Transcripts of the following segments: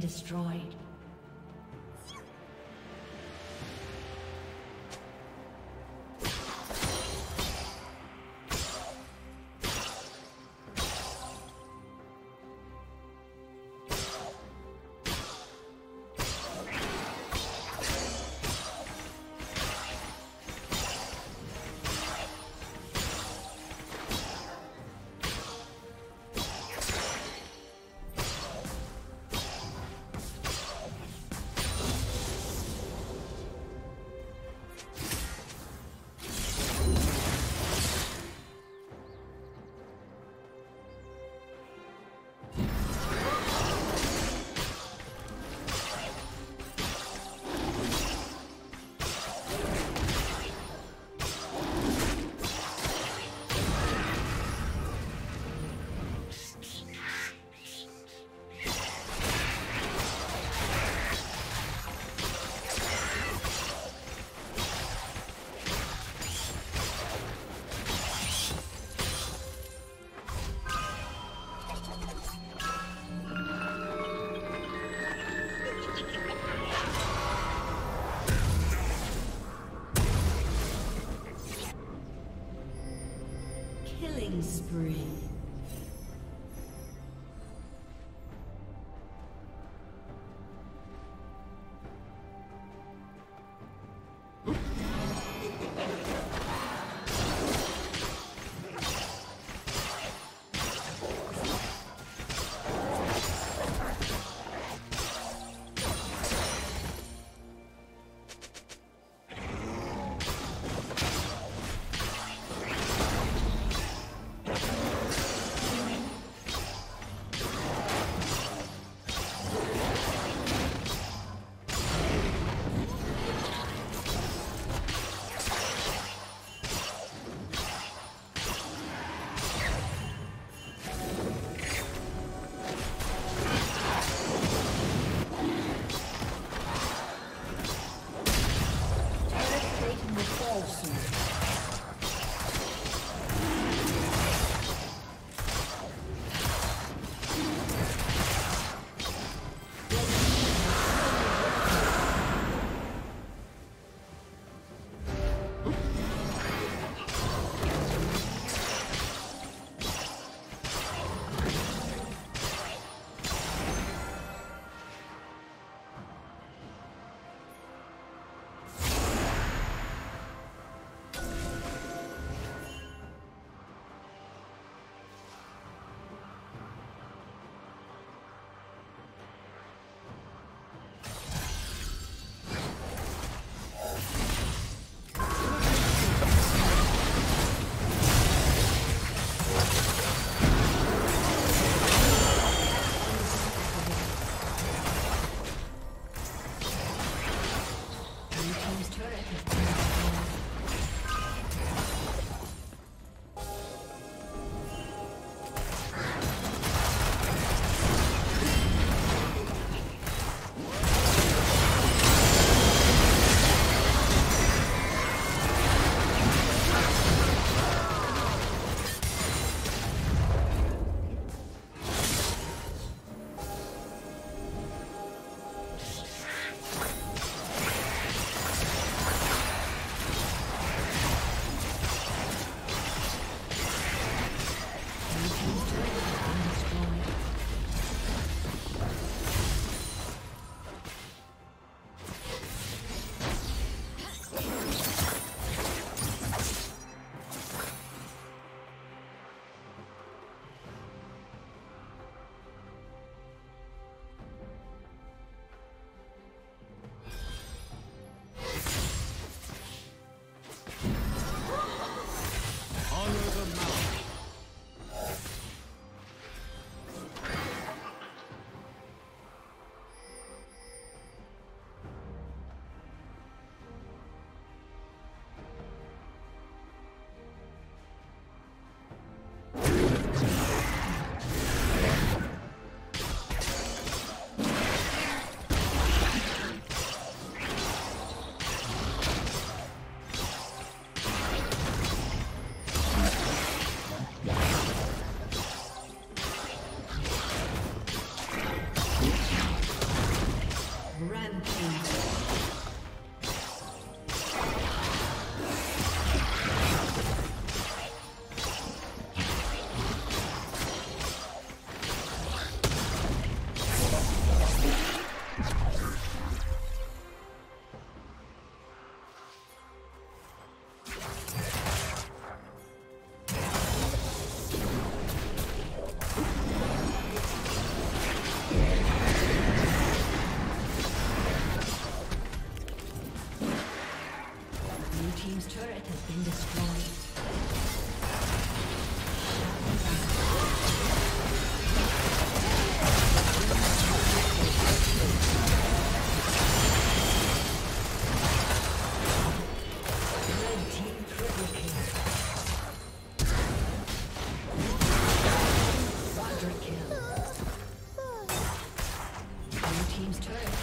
Destroyed. Team's turret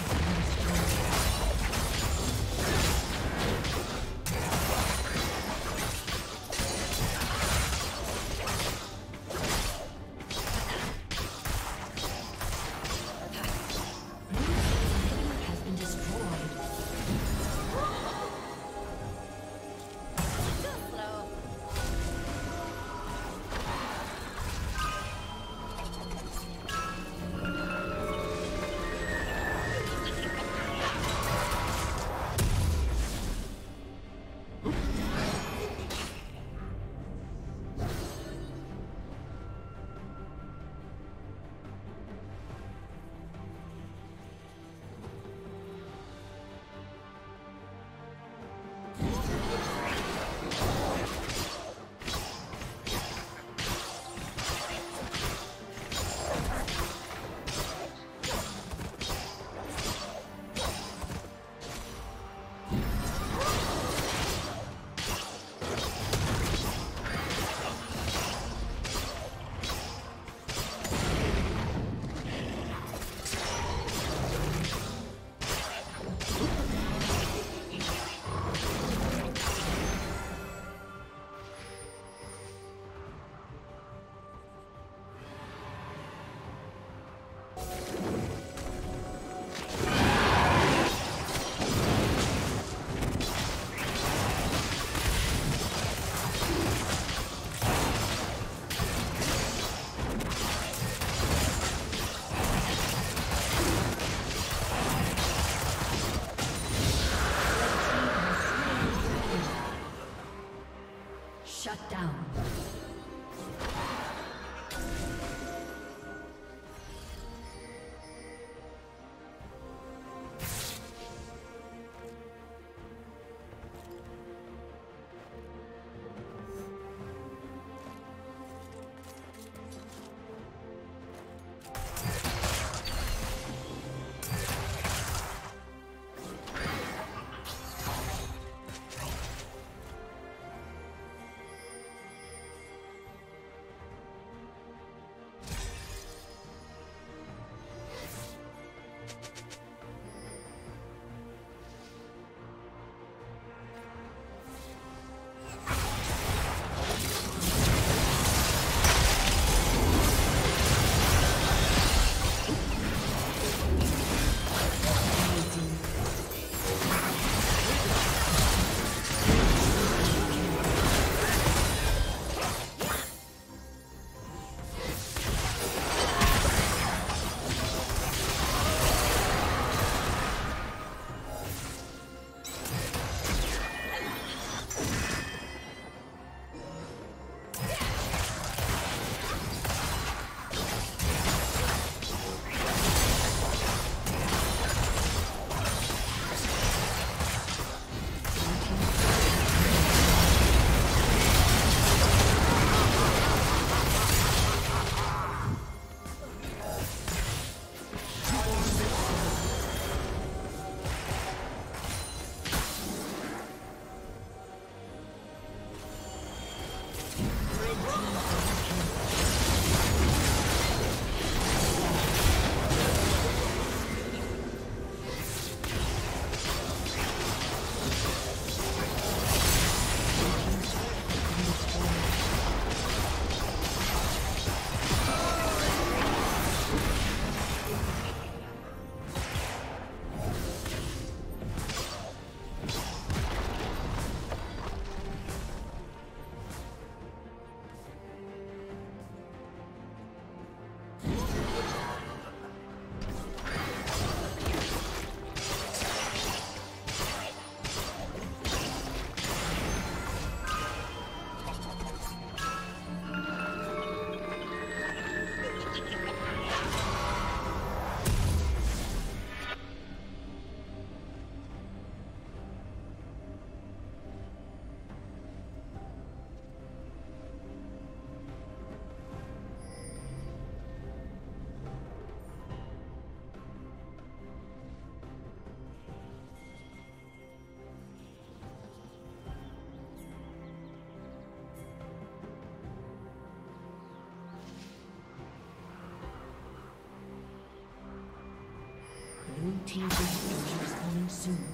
team's coming soon.